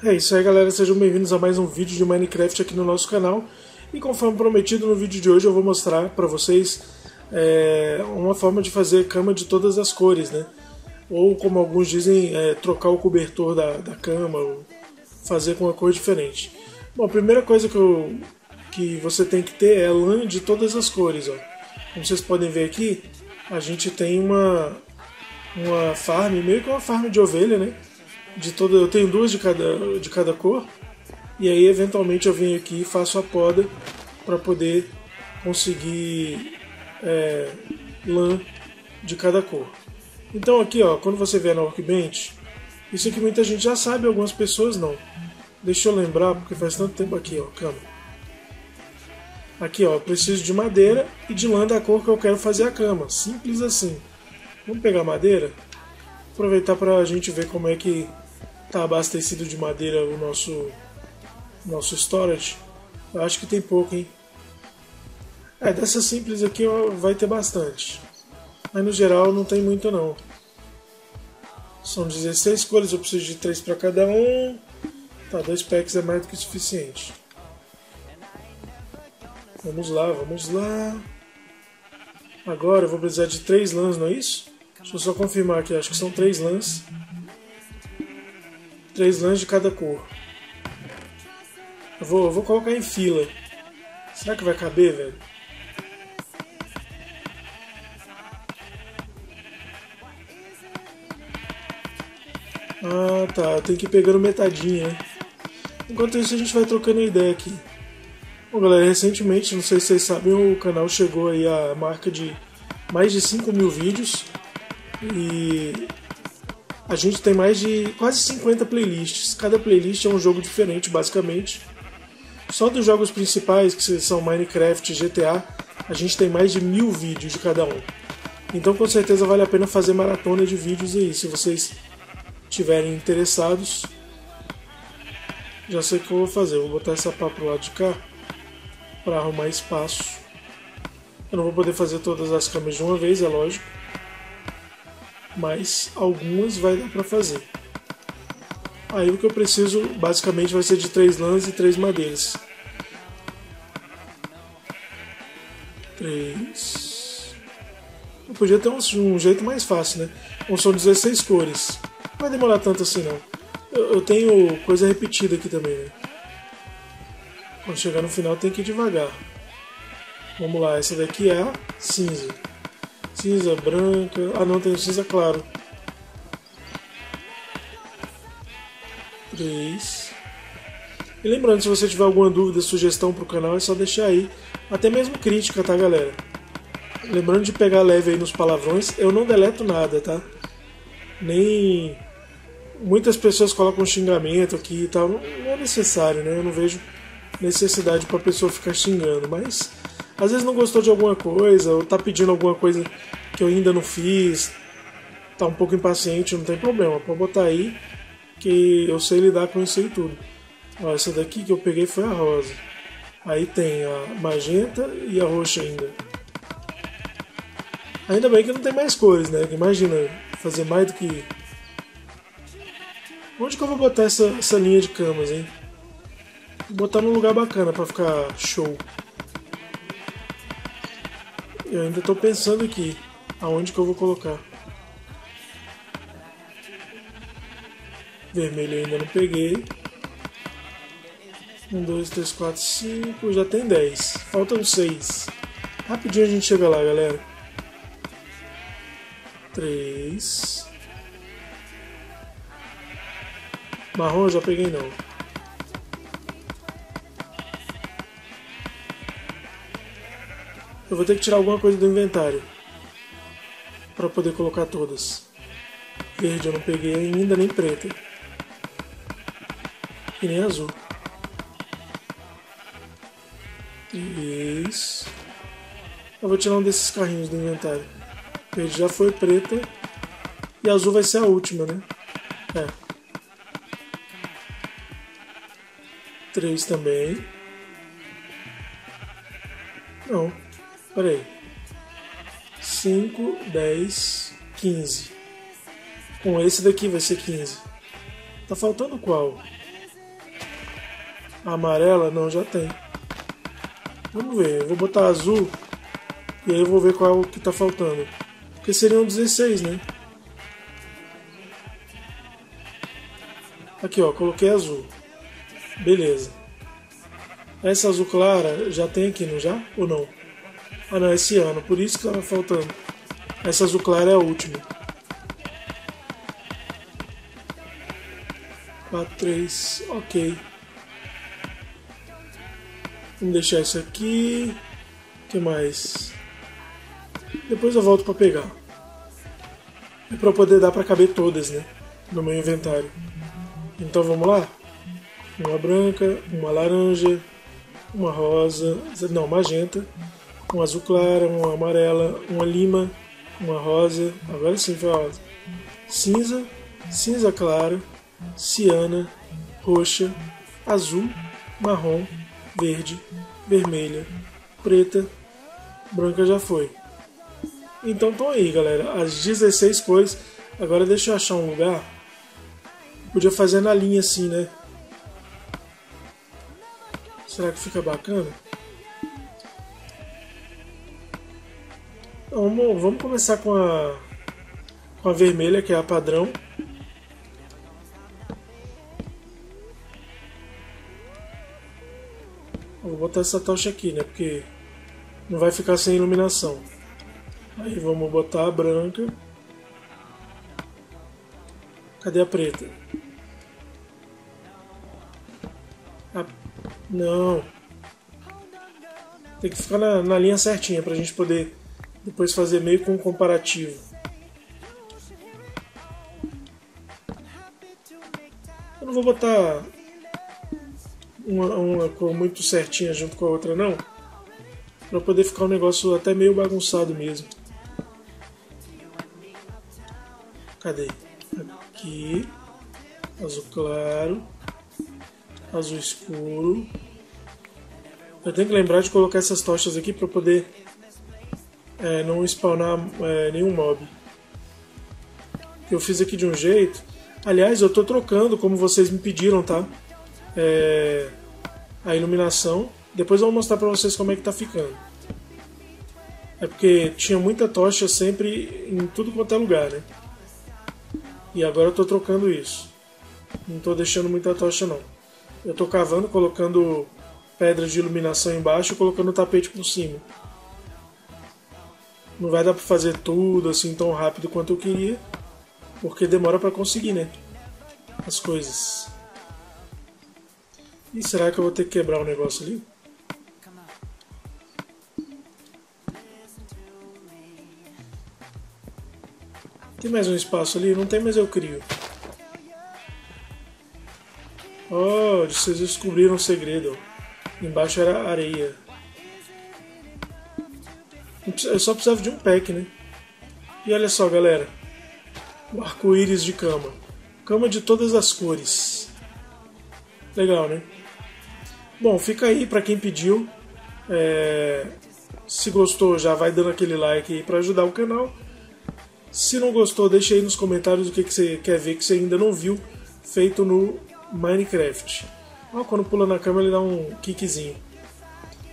É isso aí galera, sejam bem-vindos a mais um vídeo de Minecraft aqui no nosso canal. E conforme prometido no vídeo de hoje eu vou mostrar para vocês é, uma forma de fazer cama de todas as cores, né? Ou como alguns dizem, é, trocar o cobertor da, da cama, ou fazer com uma cor diferente. Bom, a primeira coisa que, eu, que você tem que ter é lã de todas as cores. Ó. Como vocês podem ver aqui, a gente tem uma, uma farm, meio que uma farm de ovelha, né? De toda, eu tenho duas de cada, de cada cor. E aí eventualmente eu venho aqui e faço a poda para poder conseguir é, lã de cada cor. Então aqui ó, quando você vê na Workbench, isso aqui muita gente já sabe, algumas pessoas não. Deixa eu lembrar, porque faz tanto tempo aqui, ó, cama. Aqui ó, eu preciso de madeira e de lã da cor que eu quero fazer a cama. Simples assim. Vamos pegar madeira? Aproveitar para a gente ver como é que tá abastecido de madeira o nosso nosso storage. Eu acho que tem pouco, hein? É, dessa simples aqui vai ter bastante. Mas no geral não tem muito não. São 16 cores, eu preciso de 3 para cada um. Tá, dois packs é mais do que suficiente. Vamos lá, vamos lá. Agora eu vou precisar de 3 lãs, não é isso? Deixa eu só confirmar aqui, acho que são 3 lãs. Três lãs de cada cor. Eu vou, eu vou colocar em fila. Será que vai caber, velho? Ah, tá. Tem que ir pegando metadinha. Enquanto isso, a gente vai trocando ideia aqui. Bom, galera, recentemente, não sei se vocês sabem, o canal chegou aí a marca de mais de 5 mil vídeos. E a gente tem mais de quase 50 playlists. Cada playlist é um jogo diferente, basicamente. Só dos jogos principais, que são Minecraft e GTA, a gente tem mais de mil vídeos de cada um. Então com certeza vale a pena fazer maratona de vídeos aí, se vocês tiverem interessados. Já sei o que eu vou fazer, vou botar essa pá pro lado de cá para arrumar espaço. Eu não vou poder fazer todas as câmeras de uma vez, é lógico mas algumas vai dar para fazer. Aí o que eu preciso basicamente vai ser de três lãs e três madeiras. Três. Eu podia ter um, um, jeito mais fácil, né? Ou são 16 cores. Não vai demorar tanto assim não. Eu, eu tenho coisa repetida aqui também, né? Quando chegar no final tem que ir devagar. Vamos lá, essa daqui é a cinza cinza, branca. Ah não, tem cinza claro. Três. E lembrando, se você tiver alguma dúvida, sugestão para o canal, é só deixar aí. Até mesmo crítica, tá galera? Lembrando de pegar leve aí nos palavrões, eu não deleto nada, tá? Nem. Muitas pessoas colocam xingamento aqui e tal. Não é necessário, né? Eu não vejo necessidade para a pessoa ficar xingando, mas às vezes não gostou de alguma coisa, ou tá pedindo alguma coisa que eu ainda não fiz, tá um pouco impaciente, não tem problema, pode botar aí que eu sei lidar com isso aí tudo. Ó, essa daqui que eu peguei foi a rosa. Aí tem a magenta e a roxa ainda. Ainda bem que não tem mais cores, né? Imagina fazer mais do que. Onde que eu vou botar essa, essa linha de camas, hein? Vou botar num lugar bacana pra ficar show. Eu ainda estou pensando aqui aonde que eu vou colocar. Vermelho ainda não peguei. Um, dois, três, quatro, cinco. Já tem dez. Faltam seis. Rapidinho a gente chega lá, galera. Três. Marrom já peguei não. Eu vou ter que tirar alguma coisa do inventário para poder colocar todas. Verde eu não peguei ainda, nem preta. E nem azul. Isso. Eu vou tirar um desses carrinhos do inventário. Verde já foi preta. E azul vai ser a última, né? É. Três também. Não. Pera aí. 5, 10, 15. Com esse daqui vai ser 15. Tá faltando qual? A amarela? Não, já tem. Vamos ver, eu vou botar azul e aí eu vou ver qual que tá faltando. Porque seriam 16, né? Aqui ó, coloquei azul. Beleza. Essa azul clara já tem aqui, não já? Ou não? Ah não, esse ano, por isso que tava faltando. Essa azul clara é a última. 4, 3, ok. Vamos deixar isso aqui. O que mais? Depois eu volto para pegar. É para poder dar para caber todas, né? No meu inventário. Então vamos lá? Uma branca, uma laranja, uma rosa, não, magenta, uma azul clara, uma amarela, uma lima, uma rosa, agora sim foi rosa. Cinza, cinza clara, ciana, roxa, azul, marrom, verde, vermelha, preta, branca já foi. Então estão aí, galera, as 16 cores. Agora deixa eu achar um lugar. Podia fazer na linha assim, né? Será que fica bacana? Vamos, vamos começar com a, com a vermelha, que é a padrão. Vou botar essa tocha aqui, né? Porque não vai ficar sem iluminação. Aí vamos botar a branca. Cadê a preta? A... Não. Tem que ficar na, na linha certinha pra gente poder depois fazer meio com um comparativo. Eu não vou botar uma, uma cor muito certinha junto com a outra não. Pra poder ficar um negócio até meio bagunçado mesmo. Cadê? Aqui. Azul claro. Azul escuro. Eu tenho que lembrar de colocar essas tochas aqui para poder é, não spawnar é, nenhum mob. Eu fiz aqui de um jeito. Aliás, eu estou trocando, como vocês me pediram, tá? É, a iluminação. Depois eu vou mostrar para vocês como é que tá ficando. É porque tinha muita tocha sempre em tudo quanto é lugar, né? E agora eu estou trocando isso. Não estou deixando muita tocha não. Eu estou cavando, colocando pedra de iluminação embaixo e colocando o tapete por cima. Não vai dar para fazer tudo assim tão rápido quanto eu queria, porque demora para conseguir, né? As coisas. E será que eu vou ter que quebrar o um negócio ali? Tem mais um espaço ali? Não tem, mas eu crio. Oh, vocês descobriram um segredo. Embaixo era areia. Eu só precisava de um pack, né? E olha só, galera. O arco-íris de cama. Cama de todas as cores. Legal, né? Bom, fica aí para quem pediu. É... Se gostou, já vai dando aquele like aí para ajudar o canal. Se não gostou, deixa aí nos comentários o que, que você quer ver que você ainda não viu feito no Minecraft. Ó, quando pula na cama ele dá um kickzinho.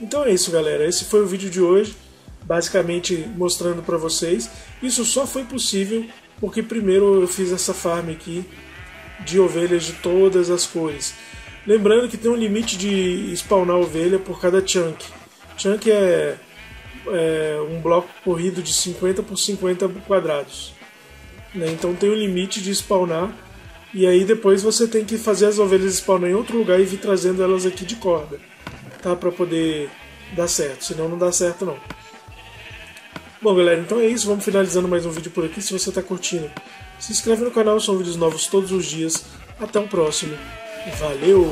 Então é isso, galera. Esse foi o vídeo de hoje, basicamente mostrando para vocês. Isso só foi possível porque primeiro eu fiz essa farm aqui de ovelhas de todas as cores. Lembrando que tem um limite de spawnar ovelha por cada chunk. Chunk é, é um bloco corrido de 50 por 50 quadrados. Né? Então tem um limite de spawnar. E aí depois você tem que fazer as ovelhas spawnar em outro lugar e vir trazendo elas aqui de corda. Tá? Pra poder dar certo. Senão não dá certo não. Bom galera, então é isso. Vamos finalizando mais um vídeo por aqui. Se você está curtindo, se inscreve no canal. São vídeos novos todos os dias. Até o próximo. Valeu!